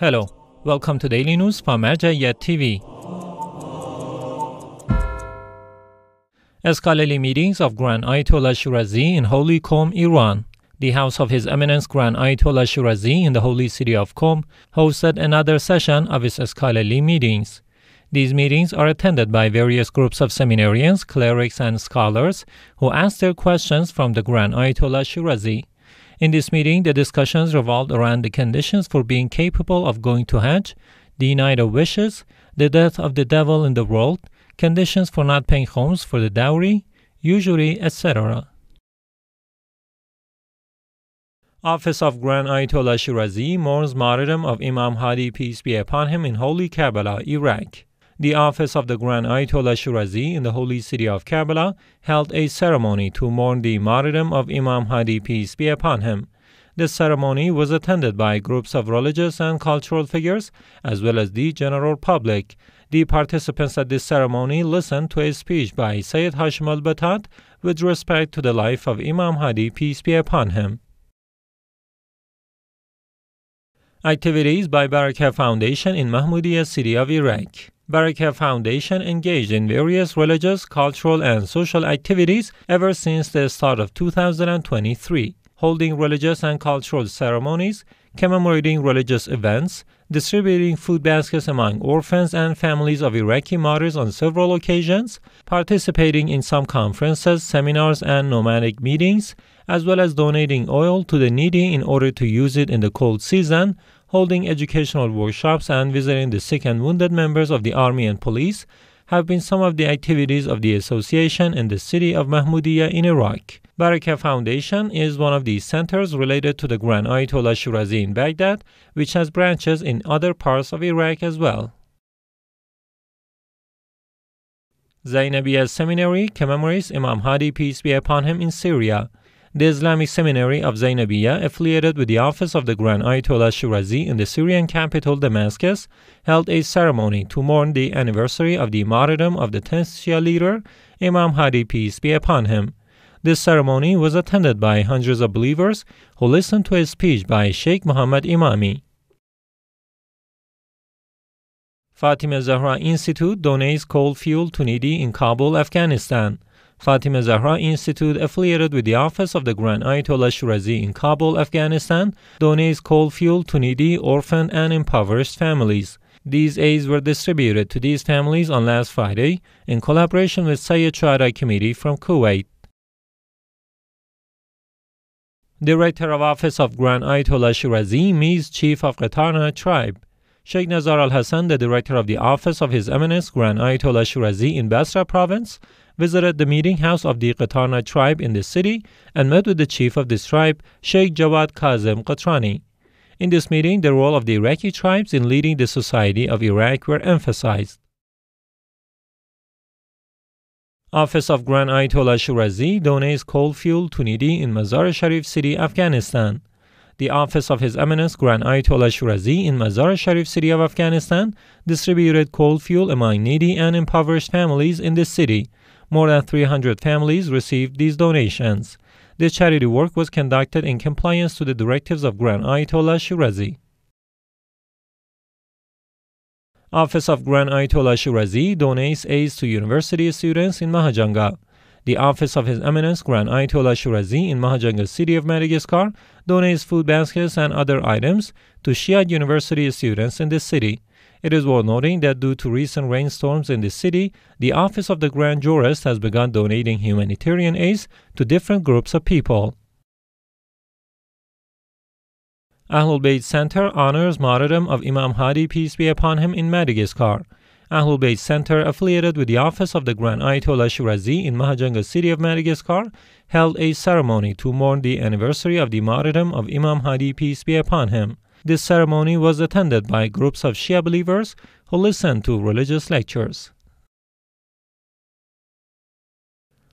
Hello, welcome to Daily News from Marjaeyat TV. Scholarly meetings of Grand Ayatollah Shirazi in Holy Qom, Iran. The House of His Eminence Grand Ayatollah Shirazi in the holy city of Qom hosted another session of its scholarly meetings. These meetings are attended by various groups of seminarians, clerics, and scholars who ask their questions from the Grand Ayatollah Shirazi. In this meeting, the discussions revolved around the conditions for being capable of going to Hajj, the night of wishes, the death of the devil in the world, conditions for not paying khums for the dowry, usury, etc. Office of Grand Ayatollah Shirazi mourns martyrdom of Imam Hadi peace be upon him in Holy Karbala, Iraq the office of the Grand Ayatollah Shirazi in the holy city of Karbala held a ceremony to mourn the martyrdom of Imam Hadi, peace be upon him. This ceremony was attended by groups of religious and cultural figures, as well as the general public. The participants at this ceremony listened to a speech by Sayyid Hashim al Batat with respect to the life of Imam Hadi, peace be upon him. Activities by Baraka Foundation in Mahmoudiya city of Iraq. Baraka Foundation engaged in various religious, cultural, and social activities ever since the start of 2023, holding religious and cultural ceremonies, commemorating religious events, distributing food baskets among orphans and families of Iraqi martyrs on several occasions, participating in some conferences, seminars, and nomadic meetings, as well as donating oil to the needy in order to use it in the cold season, holding educational workshops, and visiting the sick and wounded members of the army and police have been some of the activities of the association in the city of Mahmoudiya in Iraq. Baraka Foundation is one of the centers related to the Grand Ayatollah Shirazi in Baghdad, which has branches in other parts of Iraq as well. Zainabiya Seminary commemorates Imam Hadi, peace be upon him, in Syria. The Islamic Seminary of Zainabiya, affiliated with the office of the Grand Ayatollah Shirazi in the Syrian capital Damascus, held a ceremony to mourn the anniversary of the martyrdom of the 10th Shia leader, Imam Hadi, peace be upon him. This ceremony was attended by hundreds of believers who listened to a speech by Sheikh Muhammad Imami. Fatima Zahra Institute donates coal fuel to needy in Kabul, Afghanistan. Fatima Zahra Institute, affiliated with the office of the Grand Ayatollah Shirazi in Kabul, Afghanistan, donates coal fuel to needy, orphan, and impoverished families. These aids were distributed to these families on last Friday in collaboration with Sayyid Shuhada Committee from Kuwait. Director of Office of Grand Ayatollah Shirazi meets Chief of Qitarna Tribe. Sheikh Nazar al Hassan, the director of the Office of His Eminence Grand Ayatollah Shirazi in Basra province, visited the meeting house of the Qitarna tribe in the city and met with the chief of this tribe, Sheikh Jawad Kazem Qatrani. In this meeting, the role of the Iraqi tribes in leading the society of Iraq were emphasized. Office of Grand Ayatollah Shirazi donates coal fuel to needy in Mazar Sharif City, Afghanistan. The Office of His Eminence Grand Ayatollah Shirazi in Mazar Sharif City of Afghanistan distributed coal fuel among needy and impoverished families in this city more than 300 families received these donations. This charity work was conducted in compliance to the directives of Grand Ayatollah Shirazi. Office of Grand Ayatollah Shirazi donates aids to university students in Mahajanga. The Office of His Eminence Grand Ayatollah Shirazi in Mahajanga city of Madagascar donates food baskets and other items to Shia university students in this city. It is worth noting that due to recent rainstorms in the city, the Office of the Grand Jurist has begun donating humanitarian aid to different groups of people. Ahlul Bayt Center honors martyrdom of Imam Hadi, peace be upon him, in Madagascar. Ahlul Bayt Center, affiliated with the Office of the Grand Ayatollah Shirazi in Mahajanga city of Madagascar, held a ceremony to mourn the anniversary of the martyrdom of Imam Hadi, peace be upon him. This ceremony was attended by groups of Shia believers who listened to religious lectures.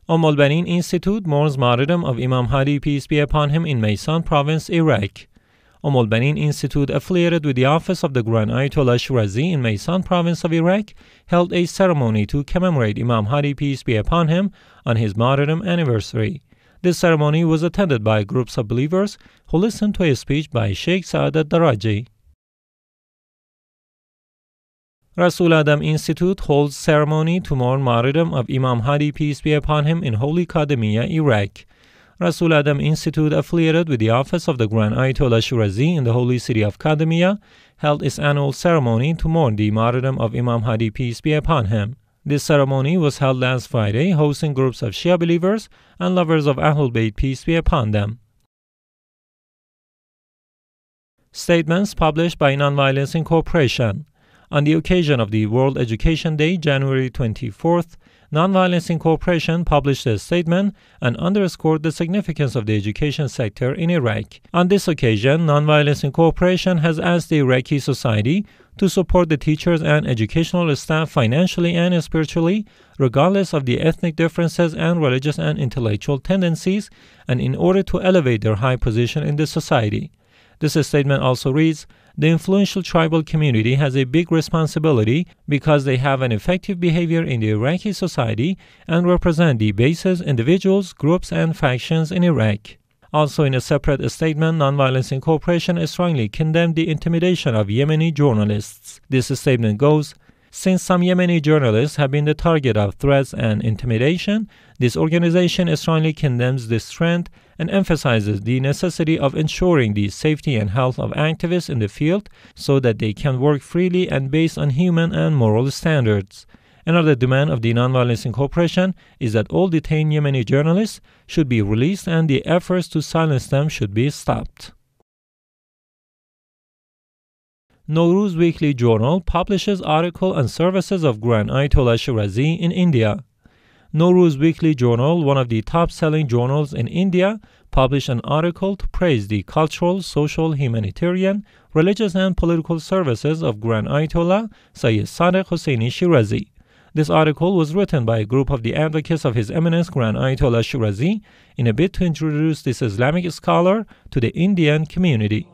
Umm al-Banin Institute mourns martyrdom of Imam Hadi peace be upon him in Maysan province, Iraq. Umm al-Banin Institute, affiliated with the office of the Grand Ayatollah Shirazi in Maysan province of Iraq, held a ceremony to commemorate Imam Hadi peace be upon him on his martyrdom anniversary. This ceremony was attended by groups of believers who listened to a speech by Sheikh Saadat Daraji. Rasul Adham Institute holds ceremony to mourn martyrdom of Imam Hadi peace be upon him in Holy Kadhimiya, Iraq. Rasul Adham Institute, affiliated with the office of the Grand Ayatollah Shirazi in the holy city of Kadhimiya, held its annual ceremony to mourn the martyrdom of Imam Hadi peace be upon him. This ceremony was held last Friday, hosting groups of Shia believers and lovers of Ahlul Bayt peace be upon them. Statements published by Nonviolence Incorporation. On the occasion of the World Education Day, January 24th, Nonviolence Incorporation published a statement and underscored the significance of the education sector in Iraq. On this occasion, Nonviolence Incorporation has asked the Iraqi society to support the teachers and educational staff financially and spiritually, regardless of the ethnic differences and religious and intellectual tendencies, and in order to elevate their high position in the society. This statement also reads The influential tribal community has a big responsibility because they have an effective behavior in the Iraqi society and represent the bases, individuals, groups, and factions in Iraq. Also, in a separate statement, Nonviolence Incorporation strongly condemned the intimidation of Yemeni journalists. This statement goes since some Yemeni journalists have been the target of threats and intimidation, this organization strongly condemns this trend and emphasizes the necessity of ensuring the safety and health of activists in the field so that they can work freely and based on human and moral standards. Another demand of the Nonviolence Incorporation is that all detained Yemeni journalists should be released and the efforts to silence them should be stopped. Norouz Weekly Journal publishes article on services of Grand Ayatollah Shirazi in India. Norouz Weekly Journal, one of the top-selling journals in India, published an article to praise the cultural, social, humanitarian, religious and political services of Grand Ayatollah Sayyid Sadiq Hosseini Shirazi. This article was written by a group of the advocates of His Eminence Grand Ayatollah Shirazi in a bid to introduce this Islamic scholar to the Indian community.